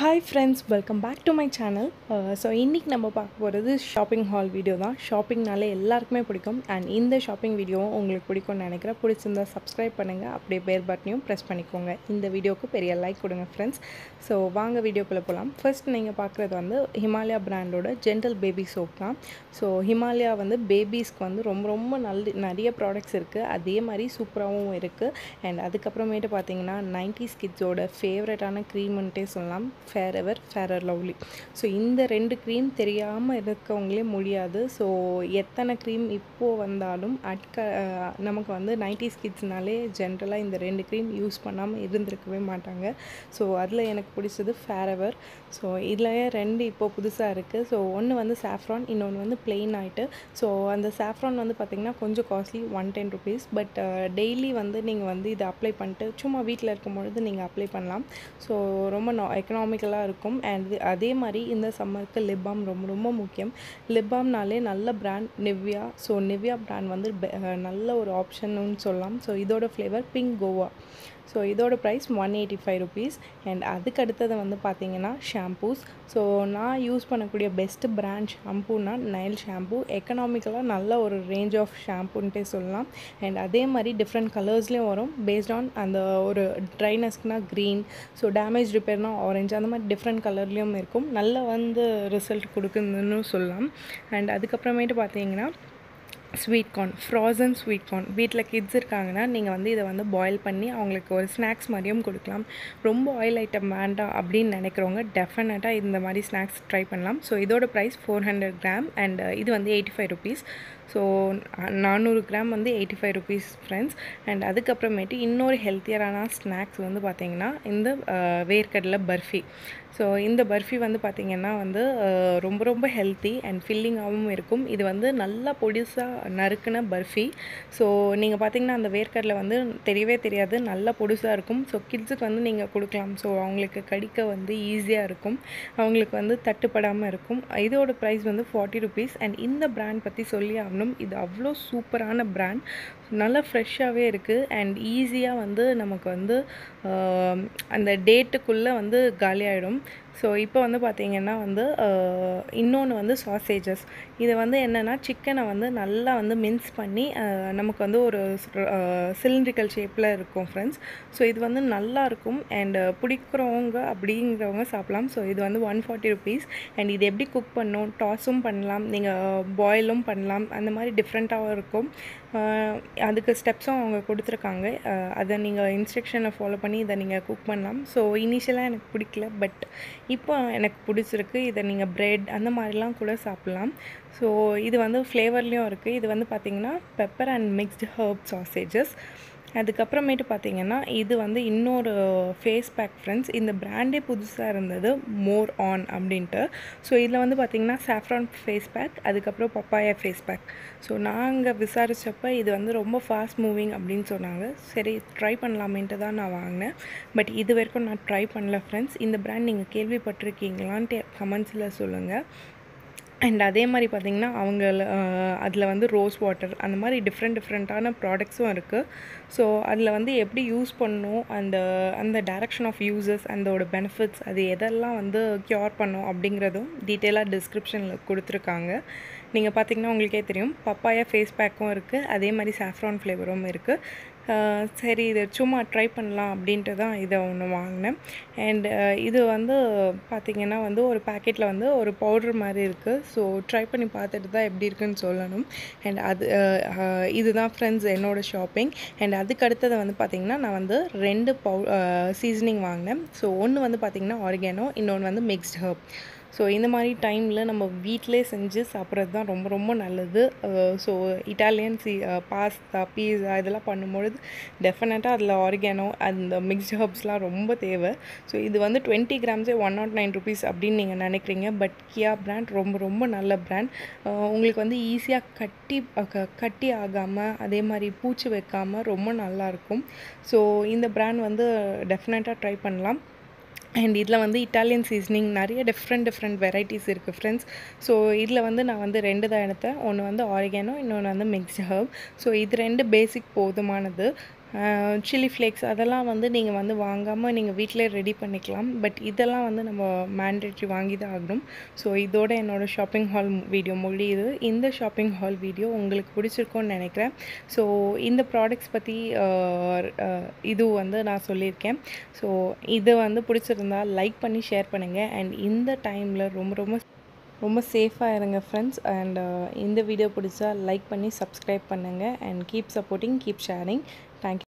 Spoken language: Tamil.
Hi friends welcome back to my channel so இன்றைக்கி நம்ம பார்க்க போகிறது ஷாப்பிங் ஹால் வீடியோ தான். ஷாப்பிங்னாலே எல்லாருக்குமே பிடிக்கும். அண்ட் இந்த ஷாப்பிங் வீடியோவும் உங்களுக்கு பிடிக்கும்னு நினைக்கிறேன். பிடிச்சிருந்தா சப்ஸ்கிரைப் பண்ணுங்கள் அப்படியே பேர் பட்டனையும் ப்ரெஸ் பண்ணிக்கோங்க. இந்த வீடியோவுக்கு பெரிய லைக் கொடுங்க ஃப்ரெண்ட்ஸ் ஸோ வாங்க வீடியோக்குள்ளே போகலாம் ஃபர்ஸ்ட் நீங்கள் பார்க்குறது வந்து ஹிமாலயா பிராண்டோட ஜென்டல் பேபி சோப் தான். ஸோ ஹிமாலயா வந்து பேபிஸ்க்கு வந்து ரொம்ப ரொம்ப நல்ல நிறைய ப்ராடக்ட்ஸ் இருக்குது அதே மாதிரி சூப்பராகவும் இருக்குது அண்ட் அதுக்கப்புறமேட்டு பார்த்தீங்கன்னா நைன்டி கிட்ஸோட ஃபேவரட்டான க்ரீம்ன்ட்டே சொல்லலாம். Fair ever fairer lovely so இந்த ரெண்டு க்ரீம் தெரியாமல் இருக்கவங்களே முடியாது. ஸோ எத்தனை க்ரீம் இப்போது வந்தாலும் அட்க நமக்கு வந்து நைன்டிஸ் கிட்ஸ்னாலே ஜென்ரலாக இந்த ரெண்டு க்ரீம் யூஸ் பண்ணாமல் இருந்திருக்கவே மாட்டாங்க. ஸோ அதில் எனக்கு பிடிச்சது ஃபேர் எவர் ஸோ இதில் ரெண்டு இப்போது புதுசாக இருக்குது ஸோ ஒன்று வந்து சாஃப்ரான் இன்னொன்று வந்து plain ஆகிட்டு ஸோ அந்த சாஃப்ரான் வந்து பார்த்திங்கன்னா கொஞ்சம் costly one ten rupees but daily வந்து நீங்கள் வந்து இதை அப்ளை பண்ணிட்டு சும்மா வீட்டில் இருக்கும் பொழுது நீங்கள் அப்ளை பண்ணலாம். ஸோ ரொம்ப எக்கனாமிக்கலாக இருக்கும். அண்ட் அதே மாதிரி இந்த சம்மருக்கு லிப் பாம் ரொம்ப ரொம்ப முக்கியம். லிப் பாம்னாலே நல்ல brand Nivea so Nivea brand வந்து பெ- நல்ல ஒரு ஆப்ஷன்னு சொல்லலாம். ஸோ இதோட ஃப்ளேவர் பிங்க் கோவா ஸோ இதோட price one eighty five rupees and அதுக்கு அடுத்தது வந்து பார்த்தீங்கன்னா ஷாம்பூஸ் ஸோ நான் யூஸ் பண்ணக்கூடிய பெஸ்ட் பிராண்ட் ஷாம்பூனா நைல் ஷாம்பூ எக்கனாமிக்கலாக நல்ல ஒரு ரேஞ்ச் ஆஃப் ஷாம்புன்ட்டே சொல்லலாம். அண்ட் அதே மாதிரி டிஃப்ரெண்ட் கலர்ஸ்லேயும் வரும். பேஸ்ட் ஆன் அந்த ஒரு ட்ரைனஸ்க்குனா க்ரீன் ஸோ டேமேஜ் ரிப்பேர்னா ஆரஞ்சு அந்த மாதிரி டிஃப்ரெண்ட் கலர்லேயும் இருக்கும். நல்ல வந்து ரிசல்ட் கொடுக்குதுன்னு சொல்லலாம். அண்ட் அதுக்கப்புறமேட்டு பார்த்தீங்கன்னா sweet corn frozen sweet corn வீட்டில் கிட்ஸ் இருக்காங்கன்னா நீங்கள் வந்து இதை வந்து பாயில் பண்ணி அவங்களுக்கு ஒரு ஸ்நாக்ஸ் மாதிரியும் கொடுக்கலாம். ரொம்ப ஆயில் ஐட்டம் வேண்டாம் அப்படின்னு நினைக்கிறவங்க டெஃபினட்டாக இந்த மாதிரி ஸ்நாக்ஸ் ட்ரை பண்ணலாம். ஸோ இதோட price four hundred gram and இது வந்து எயிட்டி ஃபைவ் ருபீஸ் ஸோ நானூறு கிராம் வந்து eighty five rupees friends and அதுக்கப்புறமேட்டு இன்னொரு ஹெல்த்தியரான ஸ்நாக்ஸ் வந்து பார்த்திங்கன்னா இந்த வேர்க்கடலை பர்ஃபி. ஸோ இந்த பர்ஃபி வந்து பார்த்திங்கன்னா வந்து ரொம்ப ரொம்ப ஹெல்த்தி அண்ட் ஃபில்லிங்காகவும் இருக்கும். இது வந்து நல்லா பொடிசாக நறுக்குன பர்ஃபி. ஸோ நீங்கள் பார்த்தீங்கன்னா அந்த வேர்க்கடலை வந்து தெரியவே தெரியாது. நல்லா பொடிசாக இருக்கும். ஸோ கிட்ஸுக்கு வந்து நீங்கள் கொடுக்கலாம். ஸோ அவங்களுக்கு கடிக்க வந்து ஈஸியாக இருக்கும். அவங்களுக்கு வந்து தட்டுப்படாமல் இருக்கும். இதோட ப்ரைஸ் வந்து ஃபார்ட்டி ருபீஸ் அண்ட் இந்த ப்ராண்ட் பற்றி சொல்லி ஆகணும் இது அவ்வளோ சூப்பரான பிராண்ட். நல்லா ஃப்ரெஷ்ஷாகவே இருக்குது அண்ட் ஈஸியாக வந்து நமக்கு வந்து அந்த டேட்டுக்குள்ளே வந்து காலியாகிடும் ஸோ இப்போ வந்து பார்த்திங்கன்னா வந்து இன்னொன்று வந்து சாசேஜஸ் இது வந்து என்னென்னா சிக்கனை வந்து நல்லா வந்து மின்ஸ் பண்ணி நமக்கு வந்து ஒரு சிலிண்ட்ரிக்கல் ஷேப்பில் இருக்கும் ஃப்ரெண்ட்ஸ் ஸோ இது வந்து நல்லா இருக்கும். அண்ட் பிடிக்கிறவங்க அப்படிங்கிறவங்க சாப்பிட்லாம். ஸோ இது வந்து ஒன் ஃபார்ட்டி ருபீஸ் அண்ட் இது எப்படி குக் பண்ணும் டாஸும் பண்ணலாம். நீங்கள் பாயிலும் பண்ணலாம். அந்த மாதிரி டிஃப்ரெண்ட்டாகவும் இருக்கும். அதுக்கு ஸ்டெப்ஸும் அவங்க கொடுத்துருக்காங்க. அதை நீங்கள் இன்ஸ்ட்ரக்ஷனை ஃபாலோ பண்ணி இதை நீங்கள் குக் பண்ணலாம். ஸோ இனிஷியலாக எனக்கு பிடிக்கல. பட் இப்போ எனக்கு பிடிச்சிருக்கு. இதை நீங்கள் பிரெட் அந்த மாதிரிலாம் கூட சாப்பிட்லாம். ஸோ இது வந்து ஃப்ளேவர்லேயும் இருக்குது இது வந்து பார்த்திங்கன்னா pepper and mixed herb sausages அதுக்கப்புறமேட்டு பார்த்தீங்கன்னா இது வந்து இன்னொரு ஃபேஸ் பேக் ஃப்ரெண்ட்ஸ் இந்த பிராண்டே புதுசாக இருந்தது மோர் ஆன் அப்படின்ட்டு. ஸோ இதில் வந்து பார்த்தீங்கன்னா சாஃப்ரான் ஃபேஸ் பேக் அதுக்கப்புறம் பப்பாயா ஃபேஸ் பேக் ஸோ நாங்கள் விசாரித்தப்ப இது வந்து ரொம்ப ஃபாஸ்ட் மூவிங் அப்படின்னு சொன்னாங்க. சரி ட்ரை பண்ணலாமேன்ட்டு தான் நான் வாங்கினேன். பட் இது வரைக்கும் நான் ட்ரை பண்ணல ஃப்ரெண்ட்ஸ் இந்த பிராண்ட் நீங்கள் கேள்விப்பட்டிருக்கீங்களான்ட்டு கமெண்ட்ஸில் சொல்லுங்கள் அண்ட் அதே மாதிரி பார்த்திங்கன்னா அவங்க அதில் வந்து ரோஸ் வாட்டர் அந்த மாதிரி டிஃப்ரெண்ட் டிஃப்ரெண்ட்டான ப்ராடக்ட்ஸும் இருக்குது ஸோ அதில் வந்து எப்படி யூஸ் பண்ணும் அந்த அந்த டைரக்ஷன் ஆஃப் யூசஸ் அதோட பெனிஃபிட்ஸ் அது எதெல்லாம் வந்து க்யூர் பண்ணும் அப்படிங்கிறதும் டீட்டெயிலாக டிஸ்கிரிப்ஷனில் கொடுத்துருக்காங்க. நீங்கள் பார்த்தீங்கன்னா உங்களுக்கே தெரியும். பப்பாயா ஃபேஸ் பேக்கும் இருக்குது அதே மாதிரி சாஃப்ரான் ஃப்ளேவரும் இருக்குது சரி இதை சும்மா ட்ரை பண்ணலாம் அப்படின்ட்டு தான் இதை ஒன்று வாங்கினேன். அண்ட் இது வந்து பார்த்திங்கன்னா வந்து ஒரு பேக்கெட்டில் வந்து ஒரு பவுடர் மாதிரி இருக்குது ஸோ ட்ரை பண்ணி பார்த்துட்டு தான் எப்படி இருக்குன்னு சொல்லணும். அண்ட் அது இதுதான் ஃப்ரெண்ட்ஸ் என்னோடய ஷாப்பிங் அண்ட் அதுக்கு அடுத்தது வந்து பார்த்திங்கன்னா நான் வந்து ரெண்டு பவு சீசனிங் வாங்கினேன். ஸோ ஒன்று வந்து பார்த்திங்கன்னா ஆர்கானோ இன்னொன்று வந்து மிக்ஸ்ட் ஹர்ப் ஸோ இந்த மாதிரி டைமில் நம்ம வீட்டிலே செஞ்சு சாப்பிட்றது தான் ரொம்ப ரொம்ப நல்லது. Uh, ஸோ இட்டாலியன் சி uh, பாஸ்தா பீஸா இதெல்லாம் பண்ணும்பொழுது டெஃபினட்டாக அதில் ஆர்கானோ அந்த மிக்ஸ்ட் ஹர்ப்ஸ்லாம் ரொம்ப தேவை. ஸோ இது வந்து டுவெண்ட்டி கிராம்ஸே ஒன் நாட் நைன் ருபீஸ் அப்படின்னு நீங்கள் நினைக்கிறீங்க. பட் கியா பிராண்ட் ரொம்ப ரொம்ப நல்ல பிராண்ட் uh, உங்களுக்கு வந்து ஈஸியாக கட்டி கட்டி ஆகாமல் அதே மாதிரி பூச்சி வைக்காமல் ரொம்ப நல்லாயிருக்கும் ஸோ இந்த பிராண்ட் வந்து டெஃபினட்டாக ட்ரை பண்ணலாம். அண்ட் இதில் வந்து இட்டாலியன் சீசனிங் நிறைய டிஃப்ரெண்ட் டிஃப்ரெண்ட் வெரைட்டிஸ் இருக்குது ஃப்ரெண்ட்ஸ் ஸோ இதில் வந்து நான் வந்து ரெண்டு தான் எடுத்தேன். ஒன்று வந்து ஆரிகானோ இன்னொன்று வந்து மிக்ஸ்ட் ஹர்ப் ஸோ இது ரெண்டு பேசிக் போதுமானது. சில்லி ஃப்ளேக்ஸ் அதெல்லாம் வந்து நீங்கள் வந்து வாங்காமல் நீங்கள் வீட்டிலே ரெடி பண்ணிக்கலாம். பட் இதெல்லாம் வந்து நம்ம மேண்டேட்ரி வாங்கி தான் ஆகணும். ஸோ இதோட என்னோடய ஷாப்பிங் ஹால் வீடியோ முடியுது. இந்த ஷாப்பிங் ஹால் வீடியோ உங்களுக்கு பிடிச்சிருக்கோன்னு நினைக்கிறேன். ஸோ இந்த ப்ராடக்ட்ஸ் பற்றி இது வந்து நான் சொல்லியிருக்கேன். ஸோ இது வந்து பிடிச்சிருந்தா லைக் பண்ணி ஷேர் பண்ணுங்கள் அண்ட் இந்த டைமில் ரொம்ப ரொம்ப ரொம்ப சேஃபாக இருங்க ஃப்ரெண்ட்ஸ் அண்ட் இந்த வீடியோ பிடிச்சா லைக் பண்ணி சப்ஸ்கிரைப் பண்ணுங்கள் and keep supporting keep sharing thank you